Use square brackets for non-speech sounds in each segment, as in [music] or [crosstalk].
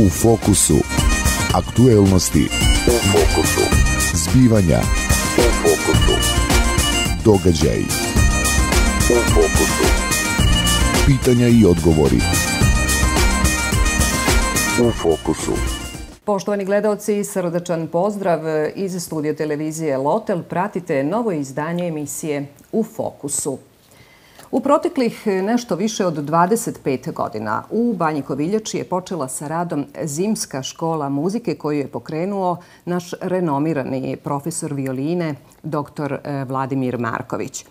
U fokusu. Aktuelnosti. U fokusu. Zbivanja. U fokusu. Događaj. U fokusu. Pitanja i odgovori. U fokusu. Poštovani gledalci, srdačan pozdrav iz studija televizije Lotel. Pratite novo izdanje emisije U fokusu. U proteklih nešto više od 25 godina u Banji Koviljači je počela sa radom Zimska škola muzike koju je pokrenuo naš renomirani profesor violine, dr. E, Vladimir Marković.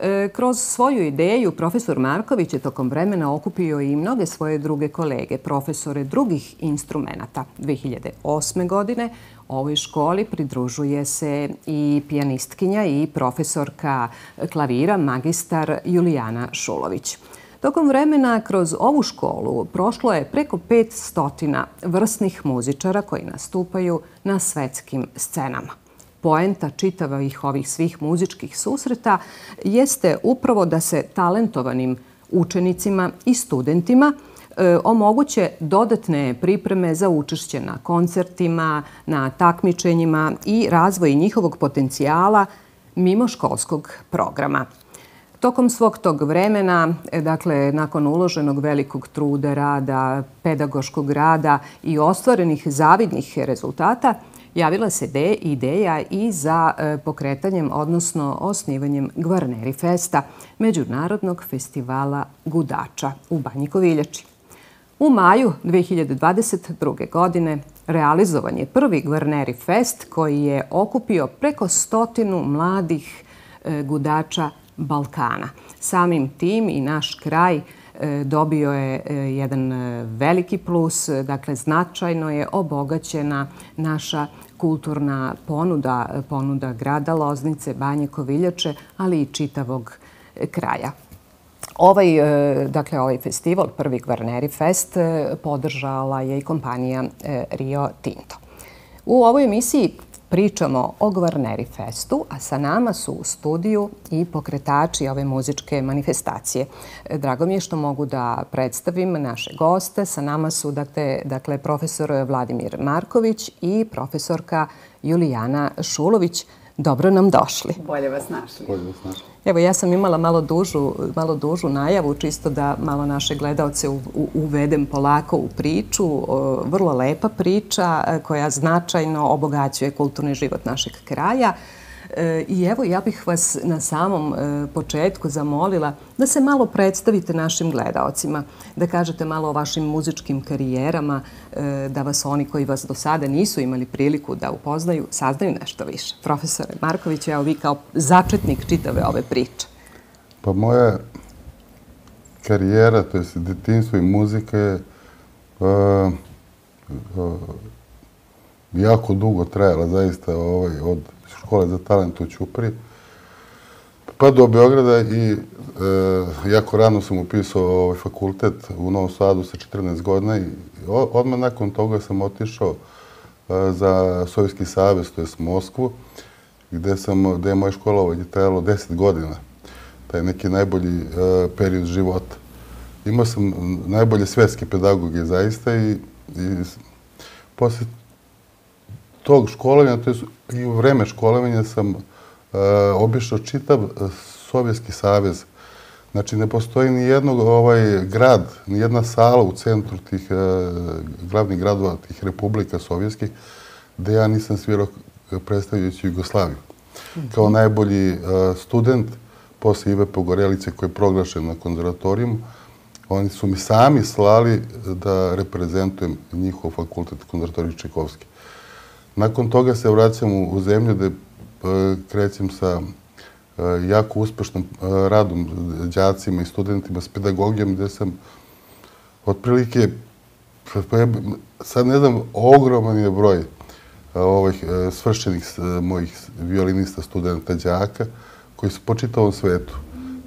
E, kroz svoju ideju profesor Marković je tokom vremena okupio i mnoge svoje druge kolege, profesore drugih instrumenta. 2008. godine ovoj školi pridružuje se i pijanistkinja i profesorka klavira, magistar Julijana Šulović. Tokom vremena kroz ovu školu prošlo je preko 500 vrstnih muzičara koji nastupaju na svetskim scenama poenta čitavih ovih svih muzičkih susreta jeste upravo da se talentovanim učenicima i studentima E, omoguće dodatne pripreme za učešće na koncertima, na takmičenjima i razvoj njihovog potencijala mimo školskog programa. Tokom svog tog vremena, e, dakle, nakon uloženog velikog truda, rada, pedagoškog rada i ostvarenih zavidnih rezultata, javila se ideja i za e, pokretanjem, odnosno osnivanjem Gvarneri Festa, Međunarodnog festivala Gudača u Banji Koviljači. U maju 2022. godine realizovan je prvi Gvarneri Fest koji je okupio preko stotinu mladih e, gudača Balkana. Samim tim i naš kraj e, dobio je e, jedan veliki plus, dakle značajno je obogaćena naša kulturna ponuda, ponuda grada Loznice, Banje Koviljače, ali i čitavog kraja. Ovaj, e, dakle, ovaj festival, prvi Gvarneri Fest, e, podržala je i kompanija e, Rio Tinto. U ovoj emisiji pričamo o Gvarneri Festu, a sa nama su u studiju i pokretači ove muzičke manifestacije. Drago mi je što mogu da predstavim naše goste. Sa nama su dakle, dakle profesor Vladimir Marković i profesorka Julijana Šulović. Dobro nam došli. Bolje vas našli. Bolje vas našli. Evo, ja sam imala malo dužu, malo dužu najavu, čisto da malo naše gledalce uvedem polako u priču. Vrlo lepa priča e, koja značajno obogaćuje kulturni život našeg kraja. E, I evo, ja bih vas na samom e, početku zamolila da se malo predstavite našim gledaocima, da kažete malo o vašim muzičkim karijerama, e, da vas oni koji vas do sada nisu imali priliku da upoznaju, saznaju nešto više. Profesore Marković, evo vi kao začetnik čitave ove priče. Pa moja karijera, to je detinstvo i muzika je jako dugo trajala, zaista, ovaj, od škole za talent u Ćupri. Pa do Beograda i e, jako rano sam upisao ovaj fakultet u Novom Sadu sa 14 godina i odmah nakon toga sam otišao e, za Sovjetski savez, to je Moskvu, gde, sam, gde je moja škola ovaj, trajalo 10 godina. Taj neki najbolji e, period života. Imao sam najbolje svetske pedagoge zaista i, i posle tog školovanja, to je i u vreme školovanja sam uh, obišao čitav e, Sovjetski savez. Znači, ne postoji ni jednog ovaj grad, ni jedna sala u centru tih e, glavnih gradova tih republika sovjetskih gde ja nisam svirao predstavljajući Jugoslaviju. Kao najbolji student posle Ive Pogorelice koji je proglašen na konzervatorijumu, oni su mi sami slali da reprezentujem njihov fakultet konzervatoriju Čekovski. Nakon toga se vraćam u zemlju gde e, krećem sa e, jako uspešnom e, radom džacima i studentima s pedagogijom gde sam otprilike, pa sad ne znam, ogroman je broj e, ovih svršenih mojih violinista, studenta, đaka koji su po čitavom svetu.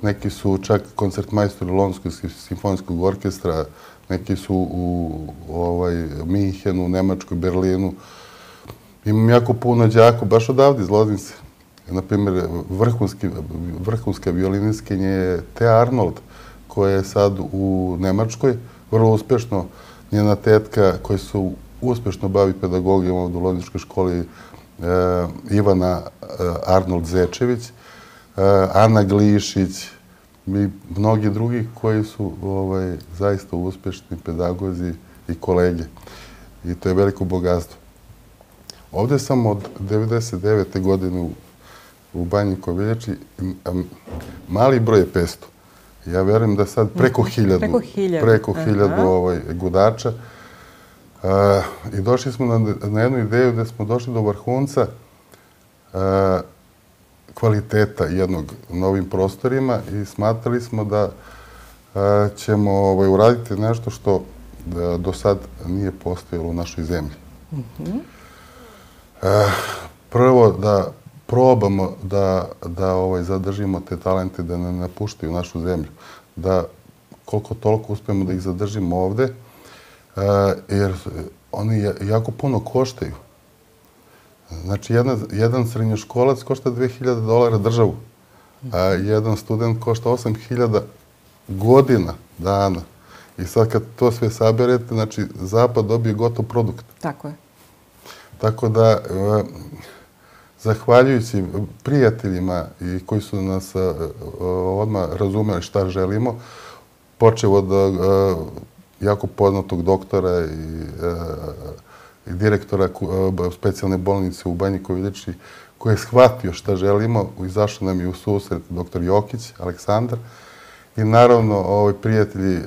Neki su čak koncertmajstori Lonskog simfonijskog orkestra, neki su u ovaj, Minhenu, Nemačkoj, Berlinu, Imam jako puno džako, baš odavde iz Loznice. Naprimjer, vrhunski, vrhunska violiniskinja je Te Arnold, koja je sad u Nemačkoj, vrlo uspešno njena tetka koji su uspešno bavi pedagogijom ovdje u Lozničkoj školi e, Ivana e, Arnold Zečević, e, Ana Glišić i mnogi drugi koji su ovaj, zaista uspešni pedagozi i kolege. I to je veliko bogatstvo. Ovdje sam od 99. godine u, u Banji Koviljači, mali broj je 500. Ja verujem da sad preko mhm. [laughs] hiljadu, preko hiljadu, preko hiljadu ovaj, gudača. Uh, I došli smo na, na jednu ideju da smo došli do vrhunca uh, kvaliteta jednog novim prostorima i smatrali smo da uh, ćemo ovaj, uraditi nešto što da, do sad nije postojalo u našoj zemlji. Mm -hmm. prvo da probamo da, da ovaj, zadržimo te talente, da ne napuštaju našu zemlju, da koliko toliko uspijemo da ih zadržimo ovde, uh, jer oni jako puno koštaju. Znači, jedna, jedan srednjoškolac košta 2000 dolara državu, a jedan student košta 8000 godina, dana. I sad kad to sve saberete, znači, Zapad dobije gotov produkt. Tako je. Tako da, e, zahvaljujući prijateljima i koji su nas e, e, odmah razumeli šta želimo, počeo od jako poznatog doktora i, i direktora specijalne bolnice u Banji Kovideći, koji je shvatio šta želimo, izašao nam je u susret doktor Jokić, Aleksandar, i naravno ovaj prijatelji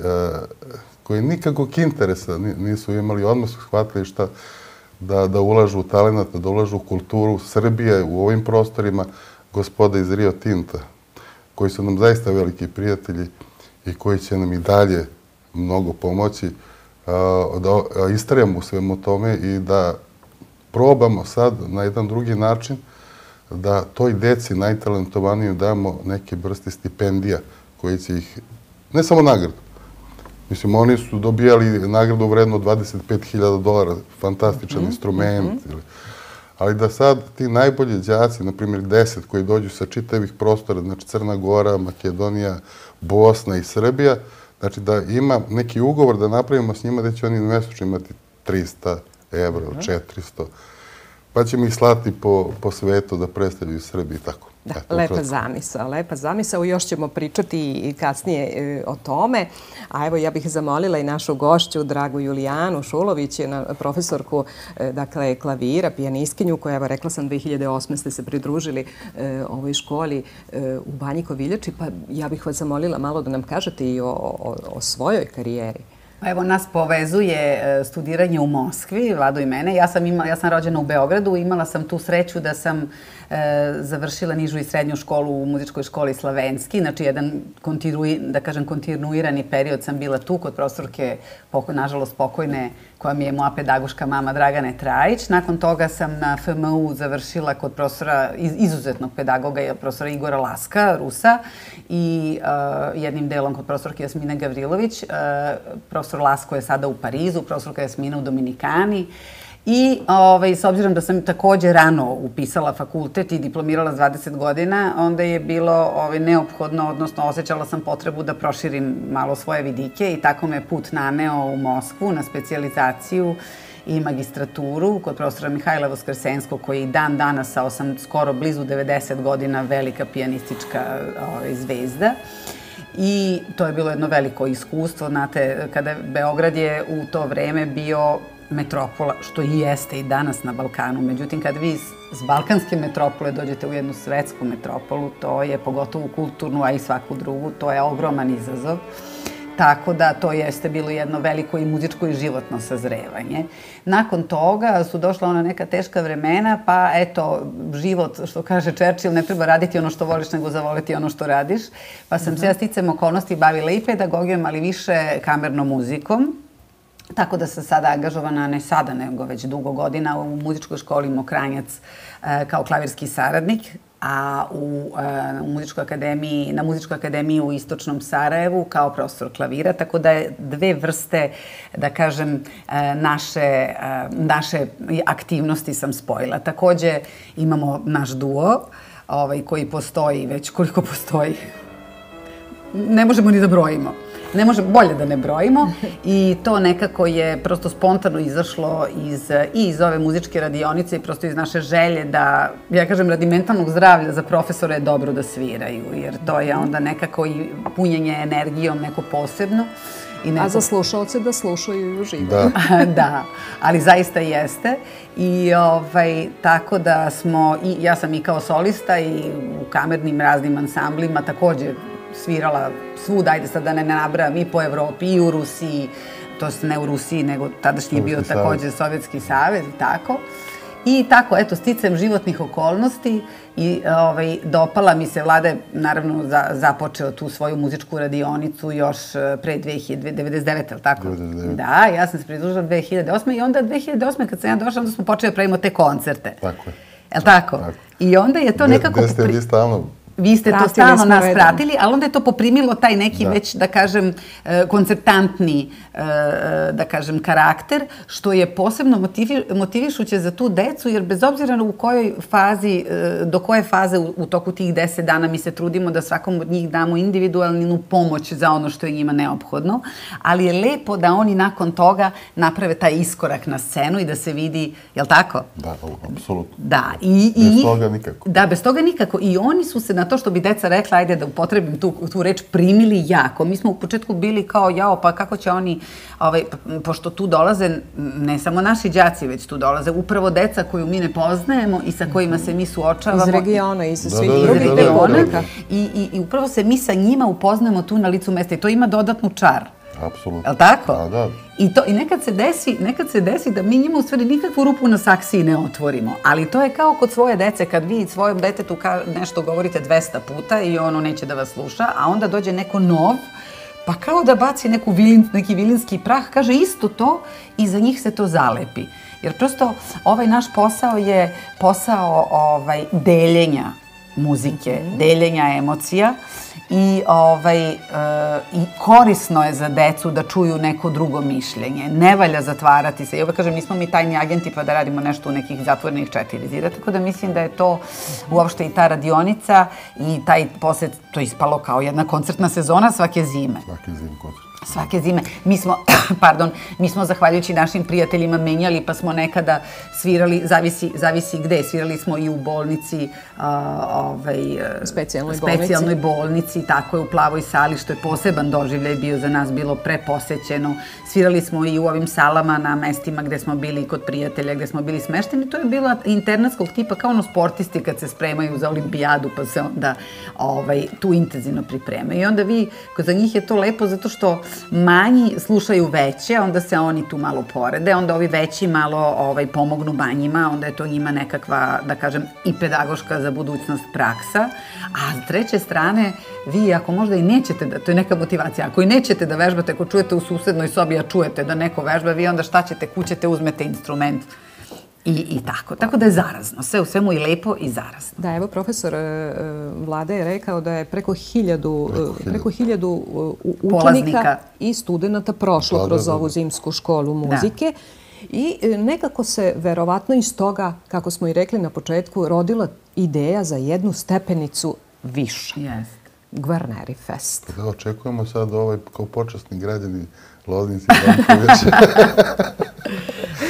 koji nikakvog interesa nisu imali, odmah su shvatili šta, da, da ulažu u talent, da ulažu u kulturu Srbije u ovim prostorima, gospoda iz Rio Tinta, koji su nam zaista veliki prijatelji i koji će nam i dalje mnogo pomoći da istrajamo u svemu tome i da probamo sad na jedan drugi način da toj deci najtalentovaniju damo neke vrste stipendija koji će ih, ne samo nagradu, Mislim, oni su dobijali nagradu vredno 25.000 dolara, fantastičan mhm, instrument. Mhm. Ali da sad ti najbolji džaci, na primjer deset koji dođu sa čitavih prostora, znači Crna Gora, Makedonija, Bosna i Srbija, znači da ima neki ugovor da napravimo s njima da će oni mjesečno imati 300 evra, 400 pa ćemo ih slati po, po svetu da predstavljaju Srbiji i tako. Da, lepa zamisa, lepa zamisa. Još ćemo pričati i kasnije e, o tome. A evo, ja bih zamolila i našu gošću, dragu Julijanu Šulović, profesorku e, dakle, klavira, pijaniskinju, koja, evo, rekla sam, 2008. ste se pridružili e, ovoj školi u Banji Koviljači, pa ja bih vas zamolila malo da nam kažete i o, o, o svojoj karijeri. Pa evo, nas povezuje e, studiranje u Moskvi, Vlado i mene. Ja sam, imala, ja sam rođena u Beogradu, imala sam tu sreću da sam e, završila nižu i srednju školu u muzičkoj školi Slavenski. Znači, jedan kontinuirani, da kažem, kontinuirani period sam bila tu kod profesorke, poko, nažalost, pokojne, koja mi je moja pedagoška mama Dragane Trajić. Nakon toga sam na FMU završila kod profesora, izuzetnog pedagoga, profesora Igora Laska, Rusa, i uh, jednim delom kod profesorke Jasmine Gavrilović. Uh, profesor Lasko je sada u Parizu, profesorka Jasmina u Dominikani. I ovaj, s obzirom da sam također rano upisala fakultet i diplomirala s 20 godina, onda je bilo ovaj, neophodno, odnosno osjećala sam potrebu da proširim malo svoje vidike i tako me put naneo u Moskvu na specializaciju i magistraturu kod profesora Mihajla Voskrsenskog, koji dan danas sa osam, skoro blizu 90 godina velika pijanistička ovaj, zvezda. I to je bilo jedno veliko iskustvo. Znate, kada Beograd je u to vreme bio metropola, što i jeste i danas na Balkanu. Međutim, kad vi s balkanske metropole dođete u jednu svetsku metropolu, to je pogotovo kulturnu, a i svaku drugu, to je ogroman izazov. Tako da to jeste bilo jedno veliko i muzičko i životno sazrevanje. Nakon toga su došla ona neka teška vremena, pa eto, život, što kaže Churchill, ne treba raditi ono što voliš, nego zavoliti ono što radiš. Pa sam se ja sticam okolnosti bavila i pedagogijom, ali više kamernom muzikom. Tako da sam sada angažovana, ne sada, nego već dugo godina u muzičkoj školi Mokranjac e, kao klavirski saradnik, a u, e, u muzičkoj akademiji, na muzičkoj akademiji u Istočnom Sarajevu kao profesor klavira, tako da je dve vrste, da kažem, e, naše, e, naše aktivnosti sam spojila. Takođe imamo naš duo, ovaj, koji postoji već koliko postoji. Ne možemo ni da brojimo ne može bolje da ne brojimo i to nekako je prosto spontano izašlo iz, i iz ove muzičke radionice i prosto iz naše želje da, ja kažem, radi mentalnog zdravlja za profesore je dobro da sviraju, jer to je onda nekako i punjenje energijom neko posebno. I neko... A za slušalce da slušaju i uživaju. Da. [laughs] da, ali zaista jeste. I ovaj, tako da smo, i, ja sam i kao solista i u kamernim raznim ansamblima također svirala svud, ajde sad da ne nabram, i po Evropi, i u Rusiji, to ne u Rusiji, nego tadašnji je bio također Sovjetski savez, tako. I tako, eto, sticam životnih okolnosti i ovaj, dopala mi se, vlada je naravno za, započeo tu svoju muzičku radionicu još e, pre 2099, ali tako? 99. Da, ja sam se pridružila 2008. I onda 2008. kad sam ja došla, onda smo počeli da pravimo te koncerte. Tako je. Je tako? tako? I onda je to nekako... Gde ste vi stalno vi ste to stalno nas pratili, ali onda je to poprimilo taj neki da. već, da kažem, e, koncertantni, e, e, da kažem, karakter, što je posebno motivi, motivišuće za tu decu, jer bez obzira u kojoj fazi, do koje faze u, u toku tih deset dana mi se trudimo da svakom od njih damo individualnu pomoć za ono što je njima neophodno, ali je lepo da oni nakon toga naprave taj iskorak na scenu i da se vidi, je li tako? Da, apsolutno. Da. I, i, bez toga nikako. Da, bez toga nikako. I oni su se na to što bi deca rekla, ajde da upotrebim tu, tu reč, primili jako. Mi smo u početku bili kao, jao, pa kako će oni, ovaj, pošto tu dolaze, ne samo naši đaci, već tu dolaze upravo deca koju mi ne poznajemo i sa kojima se mi suočavamo. Iz regiona, iz svih drugih regiona. I, i, I upravo se mi sa njima upoznajemo tu na licu mesta i to ima dodatnu čar. Apsolutno. Je tako? Da, da. I, to, I nekad se desi, nekad se desi da mi njima u stvari nikakvu rupu na saksiji ne otvorimo. Ali to je kao kod svoje dece, kad vi svojom detetu ka, nešto govorite 200 puta i ono neće da vas sluša, a onda dođe neko nov, pa kao da baci neku vilin, neki vilinski prah, kaže isto to i za njih se to zalepi. Jer prosto ovaj naš posao je posao ovaj deljenja muzike, mm -hmm. deljenja emocija i ovaj e, i korisno je za decu da čuju neko drugo mišljenje. Ne valja zatvarati se. Ja uvek kažem, nismo mi tajni agenti pa da radimo nešto u nekih zatvorenih četiri zida, tako da mislim da je to uopšte i ta radionica i taj posjet, to ispalo kao jedna koncertna sezona svake zime. Svake zime koncert svake zime. Mi smo, [coughs] pardon, mi smo zahvaljujući našim prijateljima menjali, pa smo nekada svirali, zavisi, zavisi gde, svirali smo i u bolnici, a, ovaj, specijalnoj, specijalnoj bolnici. bolnici, tako je u plavoj sali, što je poseban doživljaj bio za nas, bilo preposećeno. Svirali smo i u ovim salama na mestima gde smo bili kod prijatelja, gde smo bili smešteni. To je bila internatskog tipa, kao ono sportisti kad se spremaju za olimpijadu, pa se onda ovaj, tu intenzivno pripremaju. I onda vi, za njih je to lepo zato što manji slušaju veće, onda se oni tu malo porede, onda ovi veći malo ovaj, pomognu manjima, onda je to njima nekakva, da kažem, i pedagoška za budućnost praksa. A s treće strane, vi ako možda i nećete, da, to je neka motivacija, ako i nećete da vežbate, ako čujete u susednoj sobi, a čujete da neko vežba, vi onda šta ćete, kućete, uzmete instrument, I, I tako. Tako da je zarazno. Sve u svemu i lepo i zarazno. Da, evo profesor e, e, Vlade je rekao da je preko hiljadu, e, preko hiljadu učenika i studenta prošlo kroz ovu zimsku školu muzike. I nekako se verovatno iz toga, kako smo i rekli na početku, rodila ideja za jednu stepenicu više. Yes. Gvarneri Fest. Da, očekujemo sad ovaj kao počasni građani Loznici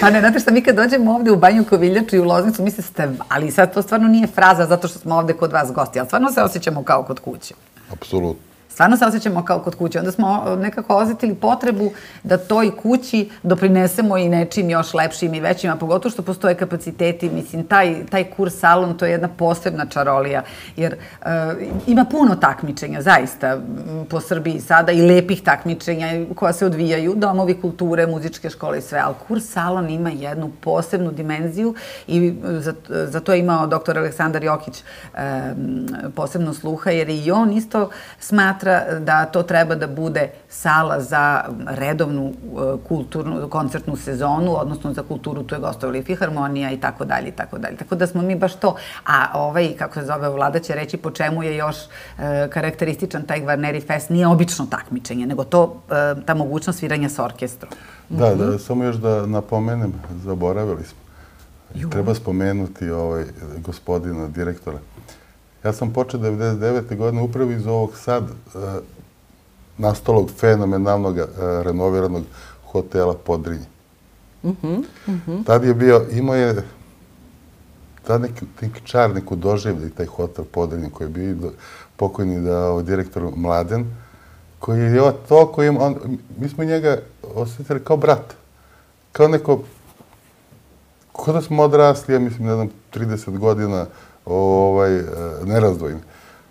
pa ne, znate što mi kad dođemo ovde u Banju Koviljaču i u Loznicu, mi se ste, ali sad to stvarno nije fraza zato što smo ovde kod vas gosti, ali stvarno se osjećamo kao kod kuće. Apsolutno stvarno se osjećamo kao kod kuće. Onda smo nekako osjetili potrebu da toj kući doprinesemo i nečim još lepšim i većim, a pogotovo što postoje kapaciteti. Mislim, taj, taj kurs salon, to je jedna posebna čarolija, jer uh, ima puno takmičenja, zaista, po Srbiji sada i lepih takmičenja koja se odvijaju, domovi kulture, muzičke škole i sve, ali kurs salon ima jednu posebnu dimenziju i e, za, za to je imao doktor Aleksandar Jokić um, posebno sluha, jer i on isto smatra smatra da to treba da bude sala za redovnu e, kulturnu, koncertnu sezonu, odnosno za kulturu, tu je gostovali Fiharmonija i tako dalje i tako dalje. Tako da smo mi baš to, a ovaj, kako se zove, vlada će reći po čemu je još e, karakterističan taj Gvarneri Fest, nije obično takmičenje, nego to, e, ta mogućnost sviranja s orkestrom. Da, da, mhm. samo još da napomenem, zaboravili smo. Treba spomenuti ovaj, gospodina direktora. Ja sam počeo 99. godine upravo iz ovog sad uh, nastalog fenomenalnog e, renoviranog hotela Podrinje. Mhm, mhm. Tad je bio, imao je tad neki, neki čar, neku doživlju taj hotel Podrinje koji je bio do, pokojni da, ovaj, direktor Mladen, koji je toliko im, on, mi smo njega osjetili kao brat, kao neko, kao da smo odrasli, ja mislim, ne znam, 30 godina, ovaj, e, nerazdvojni.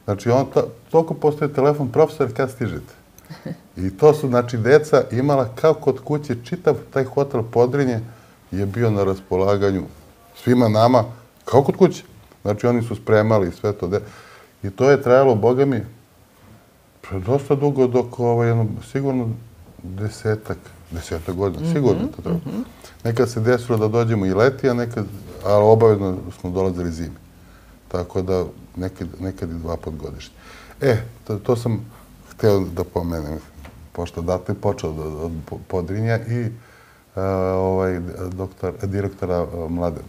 Znači, on to, toliko postoje telefon, profesor, kad stižete? I to su, znači, deca imala kao kod kuće, čitav taj hotel Podrinje je bio na raspolaganju svima nama, kao kod kuće. Znači, oni su spremali sve to. De... I to je trajalo, boga mi, dosta dugo dok, ovaj, jedno, sigurno desetak, desetak godina, mm -hmm, sigurno to treba. Mm -hmm. Nekad se desilo da dođemo i leti, a nekad, ali obavezno smo dolazili zimi. Tako da nekad, nekad i dva pod godišnje. E, to, to sam hteo da pomenem, pošto date počeo od, od Podrinja i uh, ovaj, doktor, direktora uh, Mladen,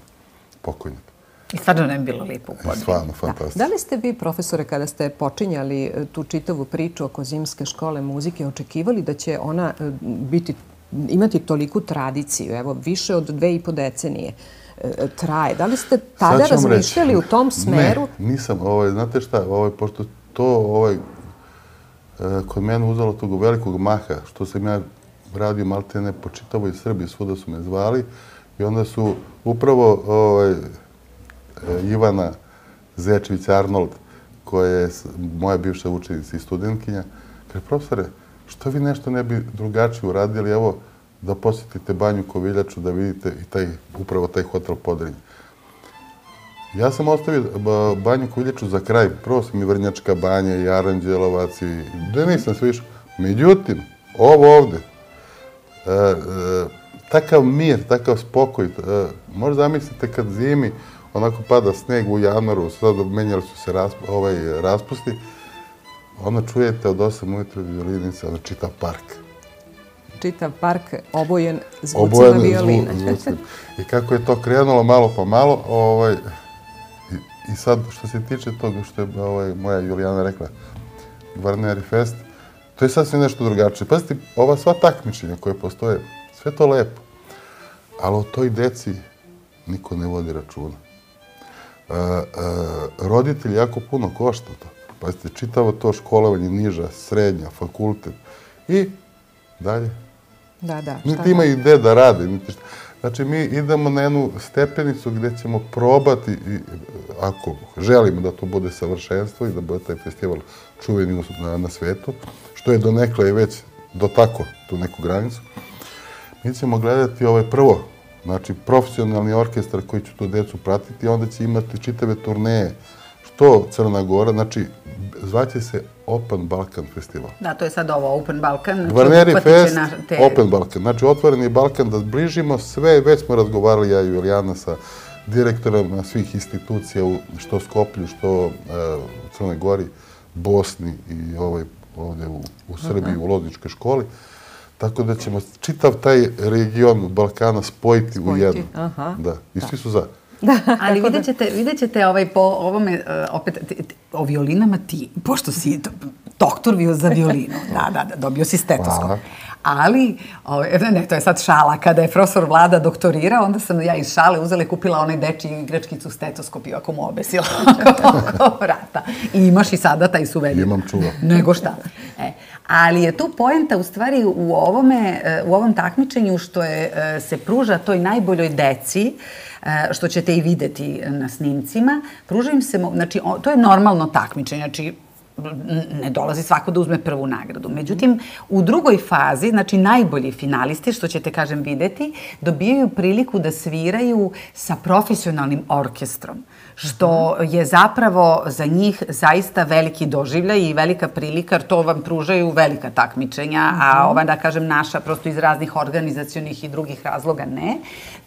pokojnik. I stvarno ne bi bilo lijepo u Podrinju. Stvarno, fantastično. Da. da li ste vi, profesore, kada ste počinjali e, tu čitavu priču oko zimske škole muzike, očekivali da će ona e, biti, imati toliku tradiciju, evo, više od dve i po decenije? Traje. Da li ste tada razmišljali u tom smeru? Ne, nisam. Ovaj, znate šta, ovaj, pošto to ovaj, e, kod mene uzalo tog velikog maha, što sam ja radio malte ne po čitavoj Srbiji, svuda su me zvali i onda su upravo ovaj, e, Ivana Zečević-Arnold, koja je moja bivša učenica i studentkinja, kaže, profesore, što vi nešto ne bi drugačije uradili? Evo, da posjetite banju Koviljaču, da vidite i taj, upravo taj hotel Podrinje. Ja sam ostavio e, banju Koviljaču za kraj. Prvo sam i Vrnjačka banja i Aranđelovac i da nisam sve išao. Međutim, ovo ovde, e, e, takav mir, takav spokoj, e, možda zamislite kad zimi, onako pada sneg u januaru, sad menjali su se rasp, ovaj, raspusti, onda čujete od 8 ujutru violinice, onda čita park čitav park obojen zvucima violine. Zvu, [laughs] I kako je to krenulo malo po malo, ovaj, i, i sad što se tiče toga što je ovaj, moja Julijana rekla, Gvarneri Fest, to je sasvim nešto drugačije. Pazite, ova sva takmičenja koje postoje, sve to lepo, ali o toj deci niko ne vodi računa. E, e, roditelji jako puno košta to. Pazite, čitavo to školovanje niža, srednja, fakultet i dalje Da, da. Niti ima ide da rade, niti šta. Znači, mi idemo na jednu stepenicu gdje ćemo probati, i, ako želimo da to bude savršenstvo i da bude taj festival čuveni na, na svetu, što je do nekle i već do tako, tu neku granicu, mi ćemo gledati ovaj prvo, znači profesionalni orkestar koji će tu decu pratiti, onda će imati čitave turneje, što Crna Gora, znači zvaće se Open Balkan Festival. Da, to je sad ovo Open Balkan. Gvarneri Fest, te... Open Balkan. Znači, otvoreni Balkan da zbližimo sve. Već smo razgovarali ja i Julijana sa direktorom svih institucija, u, što Skoplju, što uh, u Crnoj Gori, Bosni i ovaj, ovdje u, u Srbiji, uh -huh. u Lozničkoj školi. Tako da ćemo čitav taj region Balkana spojiti, spojiti. u jednu. Aha. Da, i svi su za. [laughs] Da, Ali vidjet ćete, vidjet ćete ovaj, po ovome, uh, opet, o violinama ti, pošto si doktor bio za violinu, [laughs] da, da, da, dobio si stetoskop. Ali, ovaj, ne, to je sad šala, kada je profesor Vlada doktorirao, onda sam ja iz šale uzela i kupila onaj dečji igračkicu stetoskop i ako mu obesila [laughs] oko vrata. I imaš i sada taj suvenir. Imam čuva. Nego šta. E, ali je tu poenta u stvari u ovome, e, u ovom takmičenju što je, e, se pruža toj najboljoj deci, E, što ćete i videti na snimcima, pruža im se, znači, to je normalno takmičenje, znači, ne dolazi svako da uzme prvu nagradu. Međutim, u drugoj fazi, znači najbolji finalisti, što ćete, kažem, videti, dobijaju priliku da sviraju sa profesionalnim orkestrom što je zapravo za njih zaista veliki doživljaj i velika prilika, jer to vam pružaju velika takmičenja, a mhm. ova, da kažem, naša, prosto iz raznih organizacijonih i drugih razloga, ne.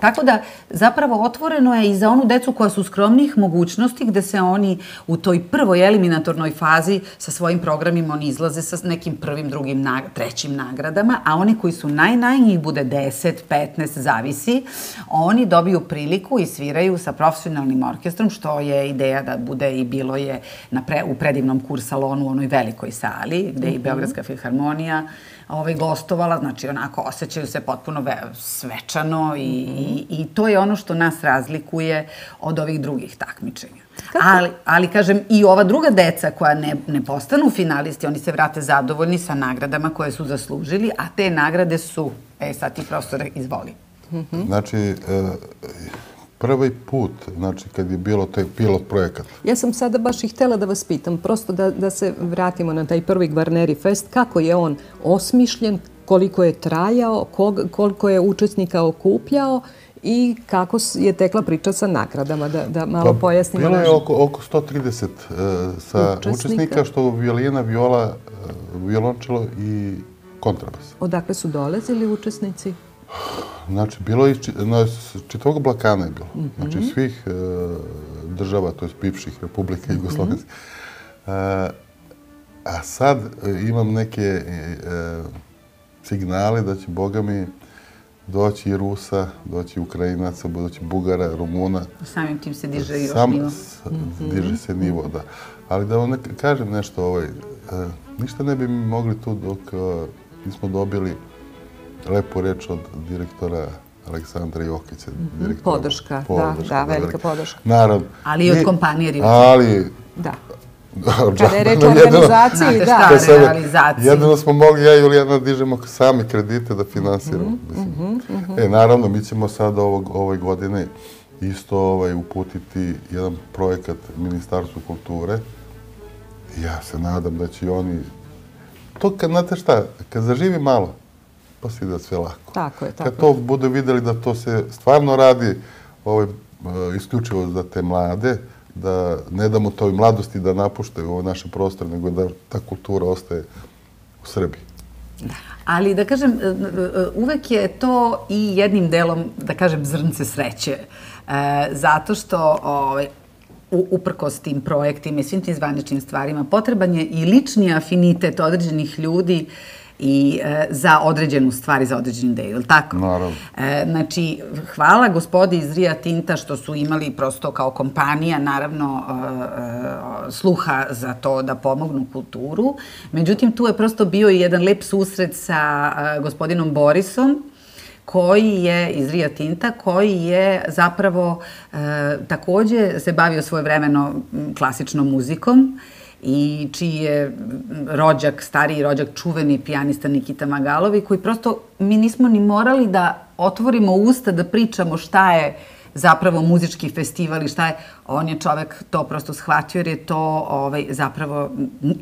Tako da, zapravo, otvoreno je i za onu decu koja su skromnih mogućnosti, gde se oni u toj prvoj eliminatornoj fazi sa svojim programima oni izlaze sa nekim prvim, drugim, trećim nagradama, a oni koji su naj, naj, njih bude 10, 15, zavisi, oni dobiju priliku i sviraju sa profesionalnim orkestrom, što je ideja da bude i bilo je na pre, u predivnom kursalonu u onoj velikoj sali, gde je i mhm. Beogradska filharmonija ovaj, gostovala, znači onako osjećaju se potpuno ve, svečano i, i, i to je ono što nas razlikuje od ovih drugih takmičenja. Ali, ali, kažem, i ova druga deca koja ne, ne postanu finalisti, oni se vrate zadovoljni sa nagradama koje su zaslužili, a te nagrade su, e sad ti profesor izvoli. Znači, e, prvi put, znači kad je bilo taj pilot projekat. Ja sam sada baš i htjela da vas pitam, prosto da, da se vratimo na taj prvi Gvarneri Fest, kako je on osmišljen, koliko je trajao, koliko je učesnika okupljao i kako je tekla priča sa nagradama, da, da malo pa, pojasnimo. Bilo je oko, oko 130 uh, e, sa učesnika. učesnika, što violina, viola, uh, violončelo i kontrabas. Odakle su dolazili učesnici? Znači, bilo je na čitavog Blakana je bilo. Mm -hmm. Znači, svih uh, država, to je bivših republika mm -hmm. Jugoslovenske. A sad uh, imam neke uh, signale da će, Boga mi, doći i Rusa, doći Ukrajinaca, doći Bugara, Rumuna. Samim tim se diže još Sam, nivo. Mhm. Diže se nivo, da. Ali da vam ne, kažem nešto, ovaj, uh, ništa ne bi mi mogli tu dok uh, nismo dobili lepu reč od direktora Aleksandra Jokića. Mhm. Podrška, podrška, da, da, velika podrška. Naravno. Ali i od kompanije Rio Ali... Da. Kada je reč o organizaciji, da. Šta realizaciji? Jedino smo mogli, ja i Julijana, dižemo sami kredite da finansiramo. Mm -hmm, mm -hmm. E, naravno, mi ćemo sad ovog, ovoj godine isto ovaj, uputiti jedan projekat Ministarstvu kulture. Ja se nadam da će oni... To, kad, znate šta, kad zaživi malo, pa si da sve lako. Tako je, tako Kad to bude videli da to se stvarno radi ovaj, isključivo za te mlade, da ne damo toj mladosti da napuštaju ovo naše prostore, nego da ta kultura ostaje u Srbiji. Da. Ali da kažem, e, e, uvek je to i jednim delom, da kažem, zrnce sreće. E, zato što ovaj, uprkos tim projektima i svim tim zvaničnim stvarima, potreban je i lični afinitet određenih ljudi i e, za određenu stvar i za određenu ideju, ili tako? Naravno. E, znači, hvala gospodi iz Ria Tinta što su imali prosto kao kompanija, naravno, e, e, sluha za to da pomognu kulturu. Međutim, tu je prosto bio i jedan lep susret sa gospodinom Borisom, koji je iz Ria Tinta, koji je zapravo e, takođe se bavio svoje vremeno klasičnom muzikom i čiji je rođak, stariji rođak, čuveni pijanista Nikita Magalovi, koji prosto mi nismo ni morali da otvorimo usta da pričamo šta je zapravo muzički festival i šta je on je čovek to prosto shvatio jer je to ovaj, zapravo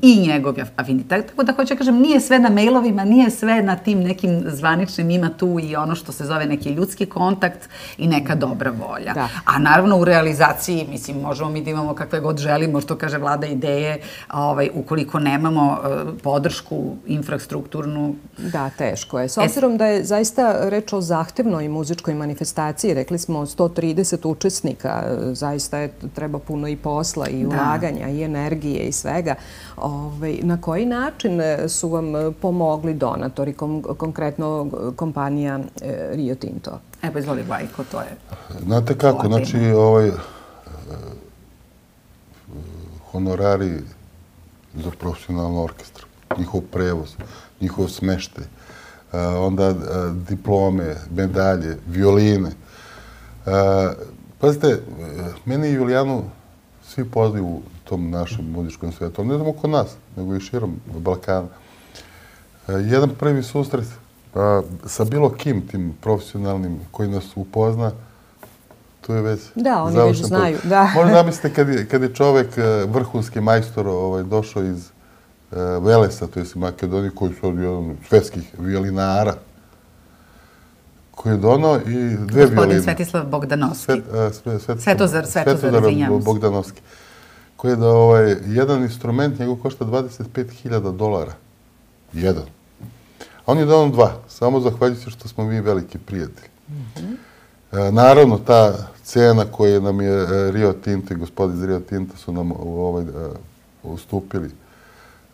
i njegov afinitet. Tako da hoću kažem, nije sve na mailovima, nije sve na tim nekim zvaničnim, ima tu i ono što se zove neki ljudski kontakt i neka dobra volja. Da. A naravno u realizaciji, mislim, možemo mi da imamo kakve god želimo, što kaže vlada ideje, ovaj, ukoliko nemamo uh, podršku infrastrukturnu. Da, teško je. S obzirom da je zaista reč o zahtevnoj muzičkoj manifestaciji, rekli smo 130 učesnika, zaista je treba puno i posla i ulaganja i energije i svega. Ove, ovaj, na koji način su vam pomogli donatori, kom, konkretno kompanija e, Rio Tinto? Evo, izvoli Vajko, to je... Znate kako, znači, ovaj, e, honorari za profesionalnu orkestru, njihov prevoz, njihov smešte, e, onda diplome, medalje, violine, Pazite, meni i Julijanu svi poznaju u tom našem muzičkom svijetu, ne samo kod nas, nego i širom Balkana. E, jedan prvi susret sa bilo kim tim profesionalnim koji nas upozna, tu je već Da, oni već znaju, da. [laughs] Možda zamislite kad je, kad je čovek e, vrhunski majstor ovaj, došao iz Velesa, to je iz Makedonije, koji su od jedan svetskih violinara, koji je donao i dve Gospodin violine. Gospodin Svetislav Bogdanovski. Svet, uh, sve, sve, Svetozar, Svetozar, Svetozar Bogdanovski. Koji je da ovaj, jedan instrument, njegov košta 25.000 dolara. Jedan. A on je donao dva, samo zahvaljujući što smo mi veliki prijatelji. Mm -hmm. e, naravno, ta cena koju nam je e, Rio Tinto i gospodin iz Rio Tinto su nam ovaj, uh, ustupili,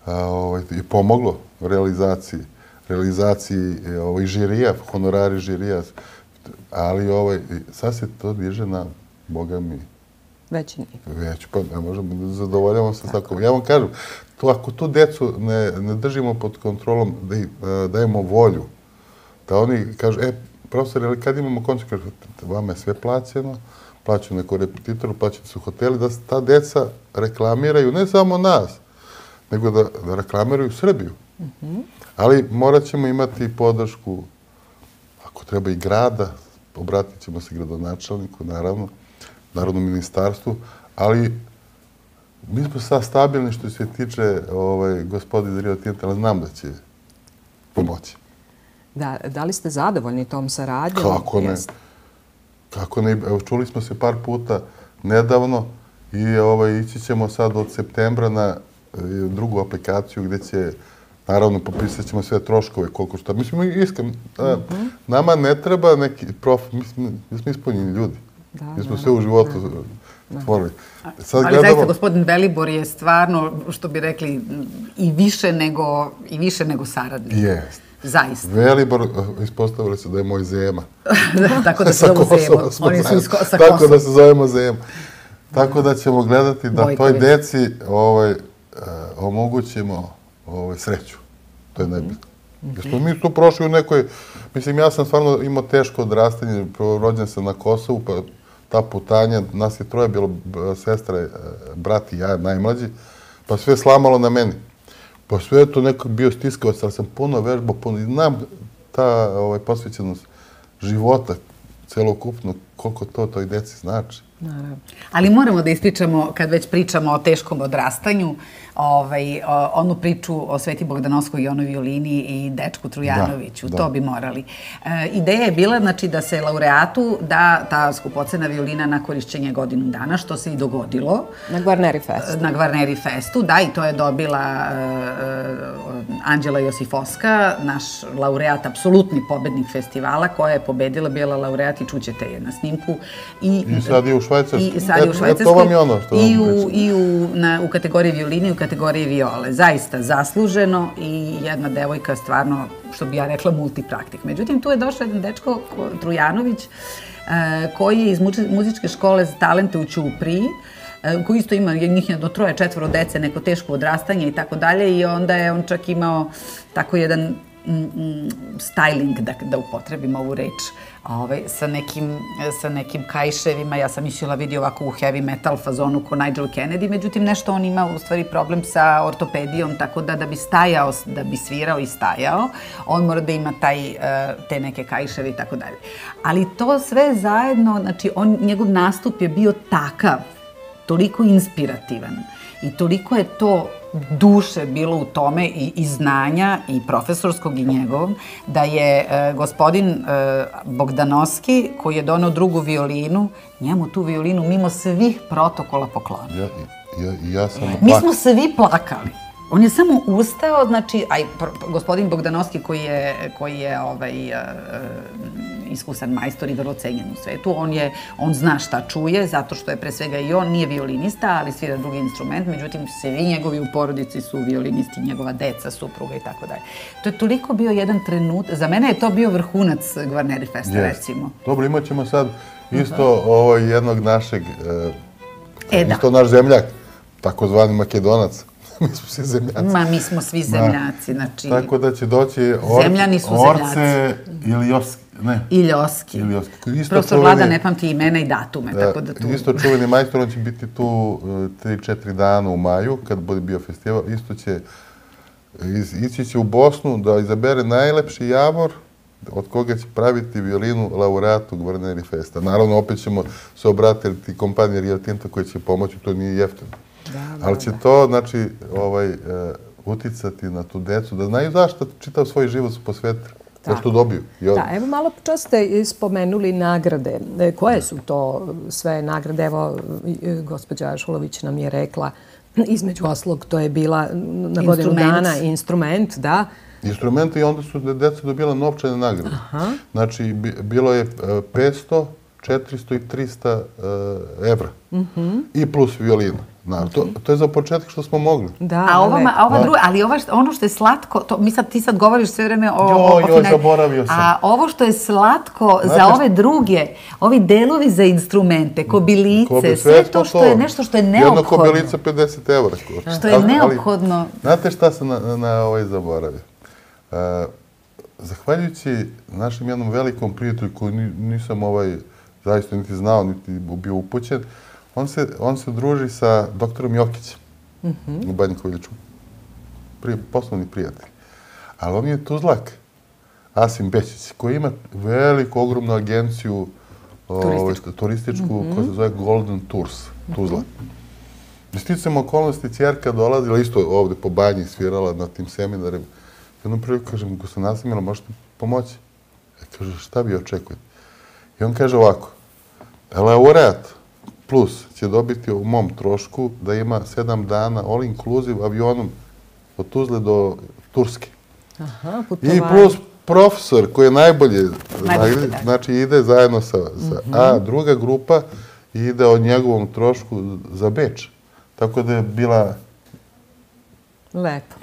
ovaj, je pomoglo realizaciji realizaciji e, ovaj, žirija, honorari žirija, ali ovaj, sad se to diže na, boga mi, Već nije. već, pa ne možemo da zadovoljavamo se tako. Ja vam kažem, to ako tu decu ne, ne držimo pod kontrolom, da im, e, dajemo volju, da oni kažu, e, profesor, ali kad imamo koncert, kažu, vama je sve plaćeno, plaćaju neko repetitoru, plaćaju su hoteli, da ta deca reklamiraju, ne samo nas, nego da, da reklamiraju Srbiju. Ali morat ćemo imati podršku, ako treba i grada, obratit ćemo se gradonačelniku, naravno, Narodnom ministarstvu, ali mi smo sad stabilni što se tiče ovaj, gospodi iz Rio Tinta, ali znam da će pomoći. Da, da li ste zadovoljni tom saradnjom? Kako ne? Jeste. Kako ne? Evo, čuli smo se par puta nedavno i ovaj, ići ćemo sad od septembra na e, drugu aplikaciju gdje će Naravno, popisat ćemo sve troškove, koliko što... Mislim, iskreno, a, nama ne treba neki prof... Mi smo, mi smo ispunjeni ljudi. Da, mi smo da, sve u životu stvorili. Sad Ali zaista, gospodin Velibor je stvarno, što bi rekli, i više nego, i više nego saradnik. Jest. Zaista. Velibor, eh, ispostavili se da je moj zema. [laughs] Tako da se [laughs] Zemo. smo Oni su iz sa Tako Kosova. da se zovemo zema. Tako da ćemo gledati da toj deci ovaj, eh, omogućimo ovaj, sreću. To je najbitno. Jer smo mi tu prošli u nekoj... Mislim, ja sam stvarno imao teško odrastanje. Rođen sam na Kosovu, pa ta putanja, nas je troje bilo sestra, eh, brat i ja, najmlađi, pa sve slamalo na meni. Pa sve je to neko bio stiskavac, ali sam puno vežbao, puno, znam ta ovaj, posvećenost života, celokupno, koliko to toj deci znači. Naravno. Ali moramo da ispričamo, kad već pričamo o teškom odrastanju, ovaj, o- onu priču o Sveti Bogdanovskoj i onoj violini i dečku Trujanoviću. Da, to da. bi morali. E, ideja je bila znači, da se laureatu da ta skupocena violina na korišćenje godinu dana, što se i dogodilo Na Gvarneri Fest. na Gvarneri Festu, da, i to je dobila uh, Anđela Josifovska, naš laureat, apsolutni pobednik festivala, koja je pobedila, bila laureat i čućete je na snimku. I, I sad je u Švajcarskoj. I sad je u e, Švajcarskoj. to vam je ono što I vam u, i u, na, u kategoriji violini i u kategoriji viole. Zaista zasluženo i jedna devojka stvarno, što bi ja rekla, multipraktik. Međutim, tu je došao jedan dečko, ko- Trujanović, e, koji je iz muzičke škole za talente u Ćupriji, e, koji isto ima njih jedno troje, četvoro dece, neko teško odrastanje i tako dalje i onda je on čak imao tako jedan styling, da, da upotrebim ovu reč, ovaj, sa, nekim, sa nekim kajševima. Ja sam mislila vidi ovako u heavy metal fazonu ko Nigel Kennedy, međutim nešto on ima u stvari problem sa ortopedijom, tako da da bi stajao, da bi svirao i stajao, on mora da ima taj, eh, te neke kajševe i tako dalje. Ali to sve zajedno, znači on, njegov nastup je bio takav, toliko inspirativan i toliko je to duše bilo u tome i, i znanja i profesorskog i njegovog, da je e, gospodin e, Bogdanovski, koji je donao drugu violinu, njemu tu violinu mimo svih protokola poklonio. Ja, ja, ja sam Mi smo svi plakali. On je samo ustao, znači, aj, pr- gospodin Bogdanovski koji je, koji je ovaj, e, iskusan majstor i vrlo cenjen u svetu, on, je, on zna šta čuje, zato što je pre svega i on nije violinista, ali svira drugi instrument, međutim, svi njegovi u porodici su violinisti, njegova deca, supruga i tako dalje. To je toliko bio jedan trenut, za mene je to bio vrhunac Gvarneri Festa, Jest. recimo. Dobro, imat ćemo sad isto ovaj, jednog našeg, e, E, da. isto naš zemljak, takozvani makedonac. [laughs] Mi smo svi zemljaci. Ma, mi smo svi zemljaci, znači, Tako da će doći or, Zemljani su Orce ili Joski, ne, i Ljoski. ili Joski. koji Isto Profesor čuveni- Vlada ne pamti imena i datume, Da, tako da tu... Isto čuveni majstor, on će biti tu 3-4 dana u maju, kad bude bio festival. Isto će iz, ići će u Bosnu da izabere najlepši javor od koga će praviti violinu laureatu Gvarneri Festa. Naravno, opet ćemo se obratiti kompaniji Rio Tinto koja će pomoći, to nije jeftino. Da, Ali će to, znači, ovaj, e, uticati na tu decu, da znaju zašto čitav svoj život su posvetili. Da Tako. što dobiju. Da, evo malo čas ste spomenuli nagrade. E, Koje su to sve nagrade? Evo, e, gospođa Šulović nam je rekla, između oslog, to je bila na godinu Instrument. dana instrument, da. instrumente i onda su de- deca dobila novčane nagrade. Znači, bi- bilo je e, 500, 400 i 300 e, evra. I plus violina. Na, to, to je za početak što smo mogli. Da, A ova, a ova druga, ali ova, što- ono što je slatko, to, mi sad, ti sad govoriš sve vreme o... Joj, o, o joj, zaboravio sam. A ovo što je slatko Znate za ove druge, ovi delovi za instrumente, kobilice, Kobi- sve to što je nešto što je Jedna neophodno. kobilica 50 evra. košta. Što je Ali- ali- neophodno. Znate šta sam na, na ovaj zaboravio? Uh, zahvaljujući našem jednom velikom prijatelju koji ni- nisam ovaj zaista niti znao, niti bio upućen, on se, on se druži sa doktorom Jokićem u Banjkoviću. Prije, poslovni prijatelj. Ali on je Tuzlak, Asim Bečić, koji ima veliku, ogromnu agenciju ovaj, turističku, koja se zove Golden Tours, Tuzla. I sticam okolnosti, čerka dolazila isto ovde po banji, svirala na tim seminarima. Jednom priliku kažem, gospodin Nasimila, možete pomoći? Ja kaže, šta vi očekujete? I on kaže ovako, laureat plus će dobiti u mom trošku da ima sedam dana all inclusive avionom od Tuzle do Turske. Aha, I plus profesor koji je najbolje, znači ide zajedno sa, sa a druga grupa ide o njegovom trošku za Beč. Tako da je bila Lepo.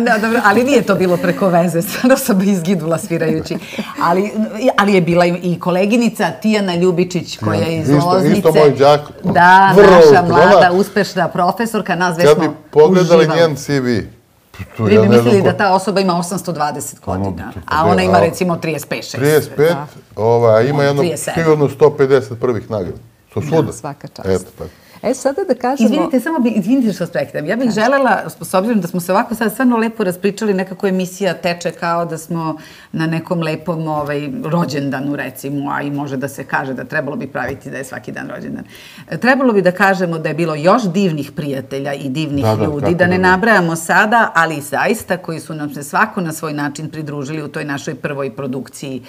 Da, dobro, ali nije to bilo preko veze, [laughs] stvarno sam izgidula svirajući. Ali, ali je bila i koleginica Tijana Ljubičić, koja je iz Isto- Loznice. isto moj đak. Da, Vrlo naša mlada, Ona- uspešna profesorka, nas kad smo bi pogledali uživali. njen CV, tu Vi ja bi mislili da ta osoba ima 820 godina, a ona ima recimo 35-6. 35, ova, ima jedno 37. sigurno 150 prvih nagrada. To svuda. Svaka čast. Eto, tako. E, sada da kažemo... Izvinite, samo bi, izvinite što vas prekidam. Ja bih želela, s obzirom da smo se ovako sad stvarno lepo raspričali, nekako emisija teče kao da smo na nekom lepom ovaj, rođendanu, recimo, a i može da se kaže da trebalo bi praviti da je svaki dan rođendan. E, Trebalo bi da kažemo da je bilo još divnih prijatelja i divnih Da, da, ljudi, da ne da nabrajamo sada, ali zaista koji su nam se svako na svoj način pridružili u toj našoj prvoj produkciji.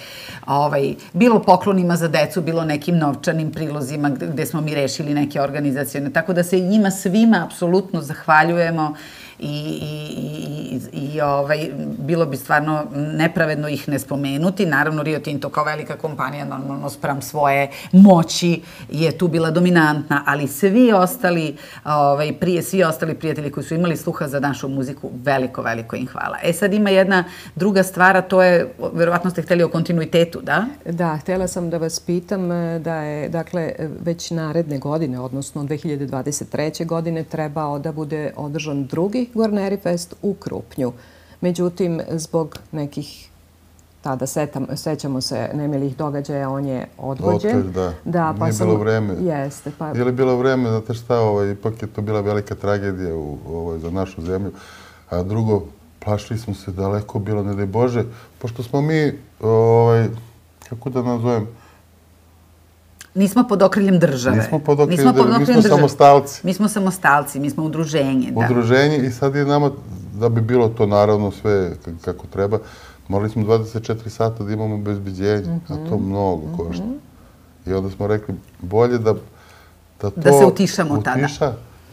Ovaj, bilo poklonima za decu, bilo nekim novčanim prilozima gde, gde smo mi rešili neke organizacijone. Tako da se njima svima apsolutno zahvaljujemo i, i, i, i, i ovaj, bilo bi stvarno nepravedno ih ne spomenuti. Naravno, Rio Tinto kao velika kompanija, normalno spram svoje moći je tu bila dominantna, ali svi ostali, ovaj, prije, svi ostali prijatelji koji su imali sluha za našu muziku, veliko, veliko im hvala. E sad ima jedna druga stvar, a to je, verovatno ste hteli o kontinuitetu, da? Da, htjela sam da vas pitam eh, da je dakle, eh, već naredne godine, odnosno 2023. godine, trebao da bude održan drugi Gorneri Fest u Krupnju. Međutim, zbog nekih tada setam, sećamo se nemilih događaja, on je odgođen. Otkaz, da. da pa Nije sam, bilo vreme. Jeste, pa Je li bilo vreme, znate šta, ovaj, ipak je to bila velika tragedija u, ovaj, za našu zemlju. A drugo, plašili smo se daleko bilo, ne daj Bože, pošto smo mi, ovaj, kako da nazovem, Nismo pod okriljem države. Nismo pod okriljem Nismo pod države, mi smo države. samostalci. Mi smo samostalci, mi smo udruženje, da. udruženje i sad je nama, da bi bilo to naravno sve kako treba, morali smo 24 sata da imamo bezbeđenje, a to Mhm. mnogo košta. I onda smo rekli, bolje da, da to Da se utišamo tada.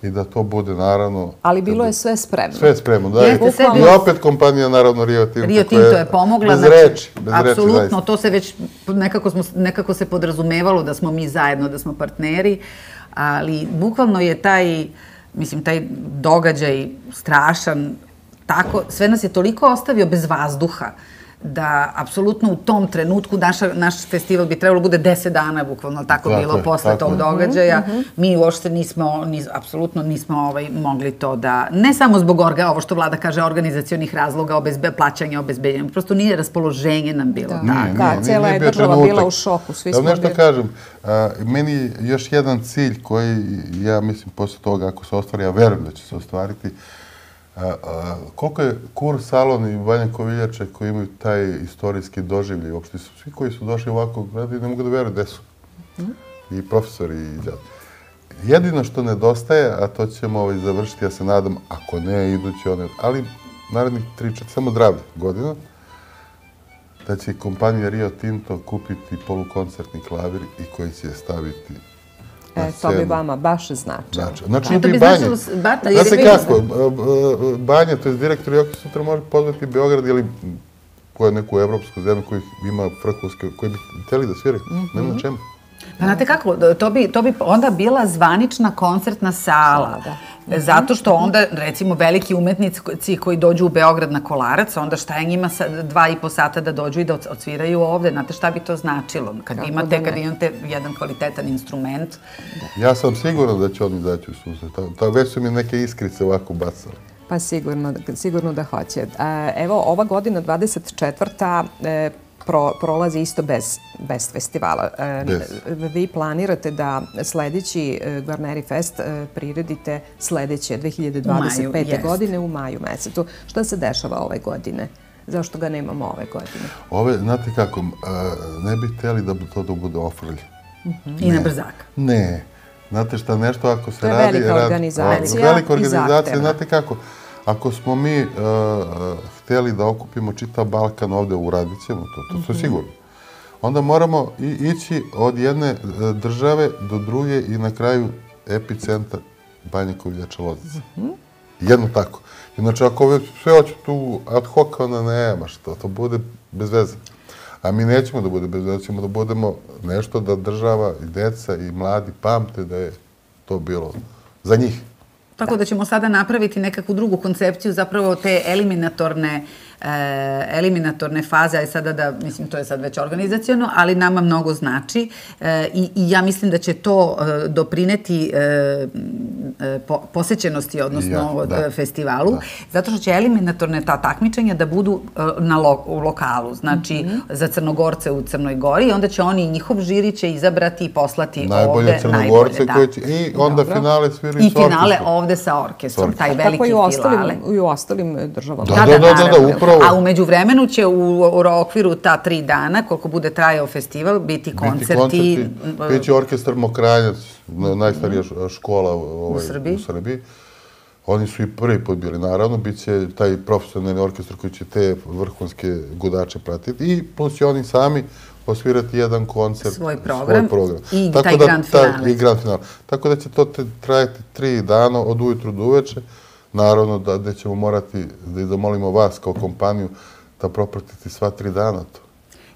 I da to bude naravno... ali bilo je sve spremno. Sve spremno, da. Jeste, I- bilo- opet kompanija, naravno, Rio Tinto. Rio Tinto je pomogla. Bez znači, reči, bez Apsolutno, to se već nekako, smo, nekako se podrazumevalo da smo mi zajedno, da smo partneri, ali bukvalno je taj, mislim, taj događaj strašan, tako, sve nas je toliko ostavio bez vazduha da apsolutno u tom trenutku naša, naš festival bi trebalo bude 10 dana bukvalno tako, Tako bilo je, posle tako tog je. događaja. Mi uopšte nismo, nis, apsolutno nismo ovaj, mogli to da, ne samo zbog orga, ovo što vlada kaže, organizacionih razloga, obezbe, plaćanja, obezbeđenja, prosto nije raspoloženje nam bilo Da. tako. Da, nije, cijela nije je država trenutak. bila u šoku, svi Da smo nešto bili- kažem, a, meni još jedan cilj koji ja mislim posle toga ako se ostvari, ja verujem da će se ostvariti, a, a, koliko je Kur Salon i Vanja Koviljače koji imaju taj istorijski doživljaj, uopšte su svi koji su došli ovako gledaju, ne mogu da veruju gde su. I profesori i džad. Jedino što nedostaje, a to ćemo ovaj, završiti, ja se nadam, ako ne, idući one, ali narednih 3-4, samo zdravlje godina, da će kompanija Rio Tinto kupiti polukoncertni klavir i koji će staviti E, to bi vama baš značilo. Znači, znači i banje. značilo s- Bata, Zna jer se vidite- kako, b- b- banja, to je direktor Joki sutra može pozvati Beograd ili koju neku evropsku zemlju koji ima frkovske, koji bi htjeli da sviraju. Mhm. Nema na čemu. Pa znate kako, to bi, to bi onda bila zvanična koncertna sala. Da. Zato što onda, recimo, veliki umetnici koji dođu u Beograd na Kolarac, onda šta je njima sa dva i po sata da dođu i da odsviraju ovde? Znate šta bi to značilo? Kad Kako imate, da kad imate jedan kvalitetan instrument, Ja sam siguran da će oni izaći u susret. Ta, ta već su mi neke iskrice ovako bacali. Pa sigurno, sigurno da hoće. E, Evo, ova godina, 24. e, Pro, prolazi isto bez, bez festivala. E, Bez. Vi planirate da sledeći e, Guarneri Fest e, priredite sledeće 2025. jest. godine u maju mesecu. Šta se dešava ove godine? Zašto ga nemamo ove godine? Ove, znate kako, a, ne bi htjeli da to da bude ofrlj. i na brzak. Ne. Znate šta, nešto ako se To je radi... velika radi- organizacija Velika i organizacija, zahtevna. znate kako, ako smo mi uh, htjeli da okupimo čitav Balkan ovde, uradit ćemo to, to, to je sigurno. Onda moramo i, ići od jedne uh, države do druge i na kraju epicentar Banja Koviljača Lozica. Jedno tako. Inače, ako sve hoće tu ad hoc, onda nema što, to bude bez veze. A mi nećemo da bude bez veze, ćemo da budemo nešto da država i deca i mladi pamte da je to bilo za njih. Tako da ćemo sada napraviti nekakvu drugu koncepciju, zapravo te eliminatorne e, eliminatorne faze, aj sada da, mislim, to je sad već organizacijono, ali nama mnogo znači e, i, i ja mislim da će to e, doprineti e, po, posećenosti, odnosno Ja, da. e, festivalu, zato što će eliminatorne ta takmičenja da budu e, na lo, u lokalu, znači za Crnogorce u Crnoj Gori i onda će oni, njihov žiri će izabrati i poslati Najbolje ovde Crnogorce najbolje, da. koji će... I onda Dobro. finale sviraju I s finale orkestrom. ovde sa orkestrom, taj orkestrom. Tako veliki i u ostalim, filale. i u ostalim državama. Da, da, da, da, naravno. upravo. A umeđu vremenu će u, u okviru ta tri dana, koliko bude trajao festival, biti koncerti, Biti koncerti, biće orkestar Mokranjac, najstarija š- škola ovaj, Srbiji. u Srbiji. Oni su i prvi put bili, naravno, bit će taj profesionalni orkestar koji će te vrhunske gudače pratiti i plus će oni sami osvirati jedan koncert. Svoj program i Tako taj da, grand finale. I grand finale. Tako da će to te, trajati tri dana od ujutru do uveče. Naravno da, da ćemo morati da zamolimo vas kao kompaniju da propratite sva tri dana to.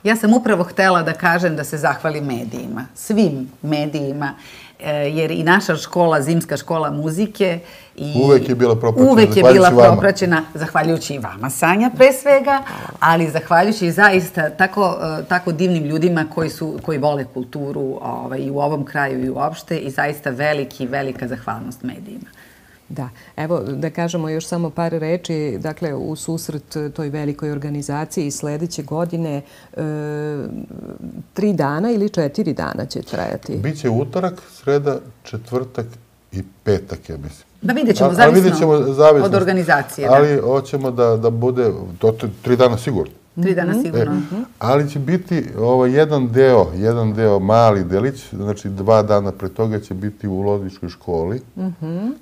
Ja sam upravo htela da kažem da se zahvalim medijima, svim medijima, jer i naša škola, zimska škola muzike, i Uvek je bila propraćena, Uvek je bila zahvaljujući vama. propraćena, zahvaljujući i vama, Sanja, pre svega, ali zahvaljujući zaista tako, e, tako divnim ljudima koji, su, koji vole kulturu ovaj, i u ovom kraju i uopšte i zaista veliki, velika zahvalnost medijima. Da, evo da kažemo još samo par reči, dakle u susret toj velikoj organizaciji sledeće godine e, tri dana ili četiri dana će trajati. Biće utorak, sreda, četvrtak i petak, ja mislim. Da vidjet ćemo, zavisno, vidjet ćemo zavisno. od organizacije. Ali hoćemo da, da bude, to tri dana sigurno. Tri dana E, sigurno. ali će biti ovaj, jedan deo, jedan deo, mali delić, znači dva dana pre toga će biti u Lozničkoj školi,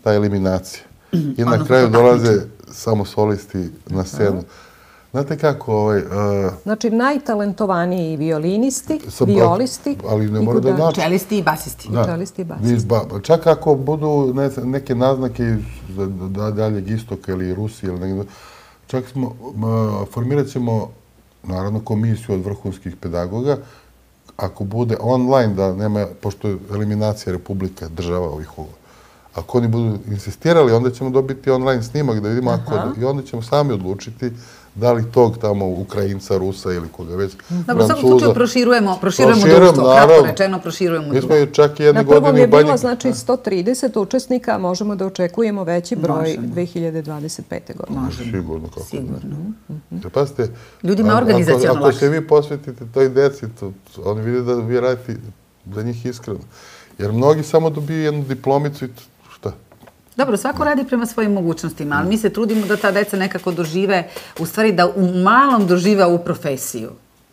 ta eliminacija. [clears throat] I na Odnosno kraju dolaze samo solisti na scenu. Znate kako, ovaj, uh, Znači najtalentovaniji violinisti, Sa- violisti ali ne i mora da znači. Čelisti i basisti. Da. čelisti i basisti. Ba- čak ako budu ne, neke naznake iz da, daljeg istoka ili Rusije ili negdje, čak smo, ma, formirat ćemo naravno komisiju od vrhunskih pedagoga, ako bude online, da nema, pošto je eliminacija Republika, država ovih ovo, ako oni budu insistirali, onda ćemo dobiti online snimak da vidimo ako, i onda ćemo sami odlučiti da li tog tamo Ukrajinca, Rusa ili koga već, Dobro, u svakom slučaju proširujemo, proširujemo Proširujem, društvo, kratko rečeno proširujemo Mi smo društvo. i čak i jedne Na prvom godine je u bilo znači 130 učesnika, možemo da očekujemo veći broj 2025. godine. Sigurno kako. Sigurno. Jer pazite, Ljudima organizaciono ako, ako lakše. se vi posvetite toj deci, to, oni vide da vi radite za njih iskreno. Jer mnogi samo dobiju jednu diplomicu i to? Dobro, svako radi prema svojim mogućnostima, ali mi se trudimo da ta deca nekako dožive, u stvari da u malom dožive ovu profesiju.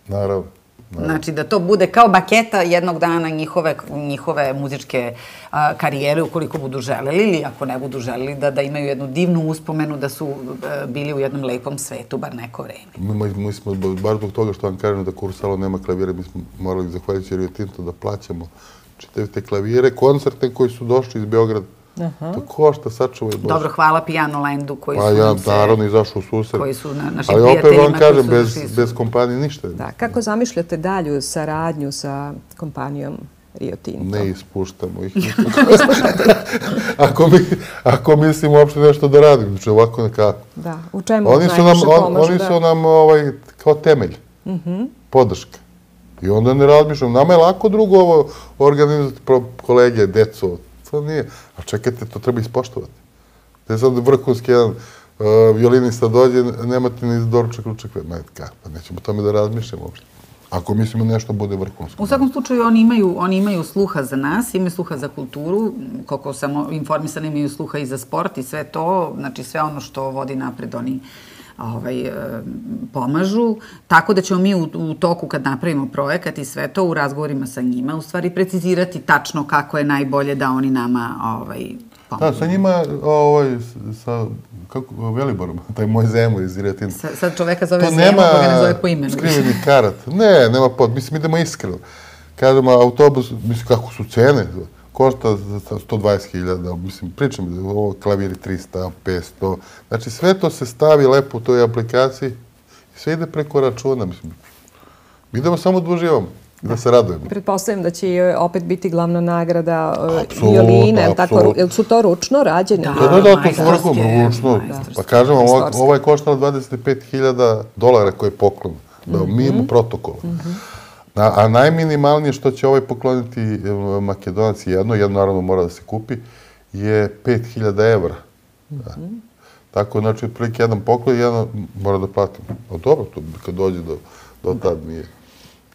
Naravno. Znači da to bude kao maketa jednog dana njihove, njihove muzičke a, karijere ukoliko budu želeli ili ako ne budu želeli da, da imaju jednu divnu uspomenu da su e, bili u jednom lepom svetu bar neko vreme. Mi, mi, mi smo, bar zbog toga što vam kažem da Kursalo nema klavire, mi smo morali, zahvaljujući Rio Tinto, da plaćamo čitave te klavire, koncerte koji su došli iz Beograda. To košta, sačuvaj Bože. Dobro, hvala Piano Landu koji Pa su ja nam se... naravno izašao u susret. koji su na- našim Ali opet prijateljima vam kažem, bez, su- bez kompanije ništa. Da, kako zamišljate dalju saradnju sa kompanijom Rio Tinto? Ne ispuštamo ih. [laughs] ako, mi, ako mislim uopšte nešto da radim, znači ovako nekako. Da, u čemu oni su nam, najviše on? Oni da? su nam ovaj, kao temelj, podrška. I onda ne razmišljam, nama je lako drugo ovo organizati kolege, deco, to nije. A čekajte, to treba ispoštovati. Te sad vrhunski jedan uh, violinista dođe, nemate ni doručak, ručak, ma pa nećemo tome da razmišljamo uopšte. Ako mislimo nešto bude vrhunsko. U svakom slučaju oni imaju, oni imaju sluha za nas, imaju sluha za kulturu, koliko sam informisana imaju sluha i za sport i sve to, znači sve ono što vodi napred oni ovaj, e, pomažu. Tako da ćemo mi u, u toku kad napravimo projekat i sve to u razgovorima sa njima u stvari precizirati tačno kako je najbolje da oni nama ovaj, pomognu. Da, sa njima, ovaj, sa, kako, Veliborom, [laughs] taj moj zemlj iz Iretina. Sa- Sad čoveka zove To Zemo, nema pa ne zove po imenu. skriveni karat. Ne, nema pod. Mislim, idemo iskreno. Kažemo, autobus, mislim, kako su cene? Košta za za 120.000, mislim, pričam, ovo klaviri 300, 500. Znači, sve to se stavi lepo u toj aplikaciji i sve ide preko računa, mislim. Mi idemo samo da uživamo da se radujemo. Pretpostavljam da će i opet biti glavna nagrada e, violine, tako, jel su to ručno rađeni? Da. Da, da, da, to su majstorske, vrhom, ručno. Pa kažem, vam, ovaj, ovaj koštala 25.000 dolara koji je poklon. Da, mimo protokola. Na, a najminimalnije što će ovaj pokloniti e, Makedonac jedno, jedno naravno mora da se kupi, je 5.000 evra. Da. Tako, znači, otprilike jedan poklon i jedno mora da platim. A dobro, to kad dođe do, do tad nije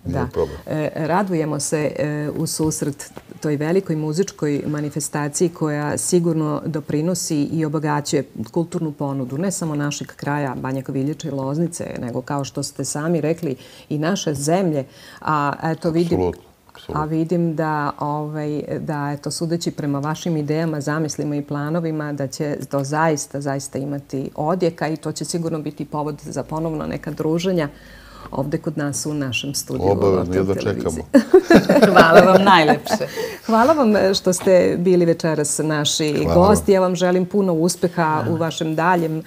Da. problem. E, radujemo se e, u susret toj velikoj muzičkoj manifestaciji koja sigurno doprinosi i obogaćuje kulturnu ponudu ne samo našeg kraja Banja Koviljića i Loznice, nego kao što ste sami rekli i naše zemlje. A eto vidim, a vidim da, ovaj, da eto, sudeći prema vašim idejama, zamislima i planovima, da će to zaista, zaista imati odjeka i to će sigurno biti povod za ponovno neka druženja ovde kod nas u našem studiju. Obavezno, jedva televizije. čekamo. [laughs] [laughs] Hvala vam najlepše. Hvala vam što ste bili večeras naši Hvala. gosti. Ja vam želim puno uspeha u vašem daljem e,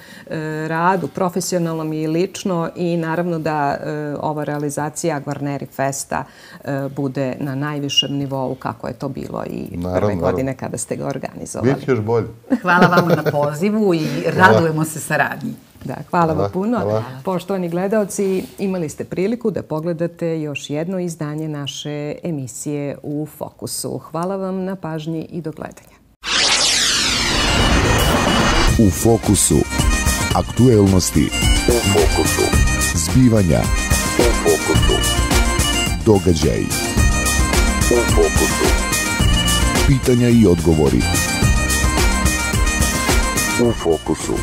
radu, profesionalnom i lično i naravno da e, ova realizacija Guarneri Festa e, bude na najvišem nivou kako je to bilo i Naravno, prve naravno. godine kada ste ga organizovali. Biće još bolje. Hvala vama na pozivu i radujemo se saradnji. Da, hvala, Hvala, vam puno. hvala. Poštovani gledalci, imali ste priliku da pogledate još jedno izdanje naše emisije u Fokusu. Hvala vam na pažnji i do gledanja. U fokusu. Aktuelnosti. U fokusu. Zbivanja. U fokusu. Događaj. U fokusu. Pitanja i odgovori. U fokusu.